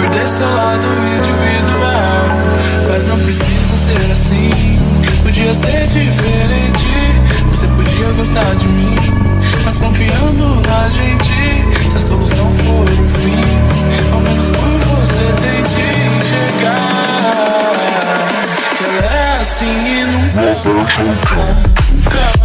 perder seu lado individual. Mas não precisa ser assim. Podia ser diferente. Você podia gostar de mim. Mas confiando na gente, se a solução for o fim, ao menos por você tente enxergar. Que ela é assim e nunca, nunca.